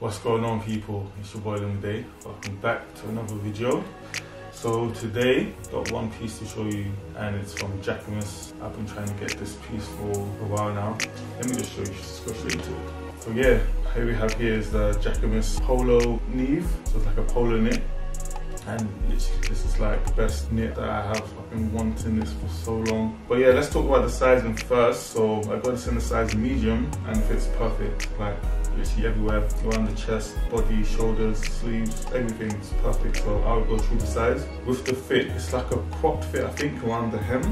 What's going on people? It's your boy Lumiday. Welcome back to another video. So today, got one piece to show you and it's from Jacquemus. I've been trying to get this piece for a while now. Let me just show you, just go straight it. So yeah, here we have here is the Jacquemus Polo Neve. So it's like a polo knit and this is like the best knit that I have. I've been wanting this for so long. But yeah, let's talk about the sizing first. So I got this in the size medium and it fits perfect. Like literally everywhere, around the chest, body, shoulders, sleeves, everything's perfect. So I'll go through the size. With the fit, it's like a cropped fit, I think, around the hem.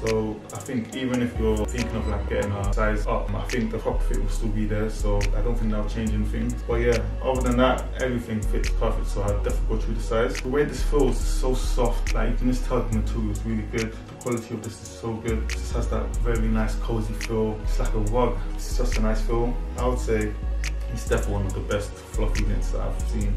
So I think even if you're thinking of like getting a size up, I think the crop fit will still be there. So I don't think that'll change anything. But yeah, other than that, everything fits perfect. So I'll definitely go through the size. The way this feels is so soft. Like you can just tell the material is really good. The quality of this is so good. It just has that very nice cozy feel. It's like a rug. It's just a nice feel. I would say it's definitely one of the best fluffy knits that I've seen.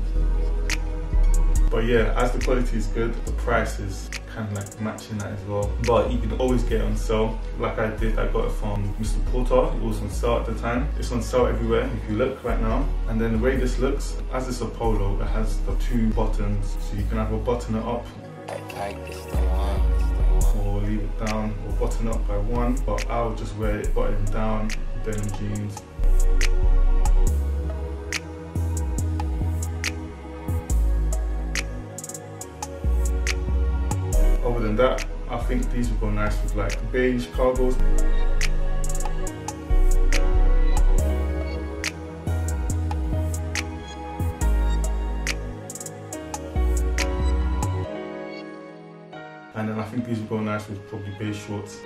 But yeah, as the quality is good, the price is kind of like matching that as well. But you can always get it on sale. Like I did, I got it from Mr. Porter. It was on sale at the time. It's on sale everywhere if you look right now. And then the way this looks, as it's a polo, it has the two buttons. So you can either button it up or leave it down or button up by one. But I'll just wear it button down, denim jeans. Other than that, I think these will go nice with like beige cargos. And then I think these will go nice with probably beige shorts.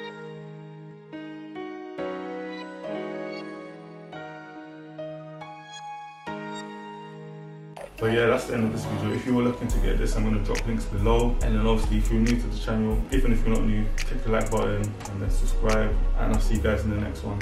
But yeah, that's the end of this video. If you were looking to get this, I'm going to drop links below. And then obviously, if you're new to the channel, even if you're not new, click the like button and then subscribe. And I'll see you guys in the next one.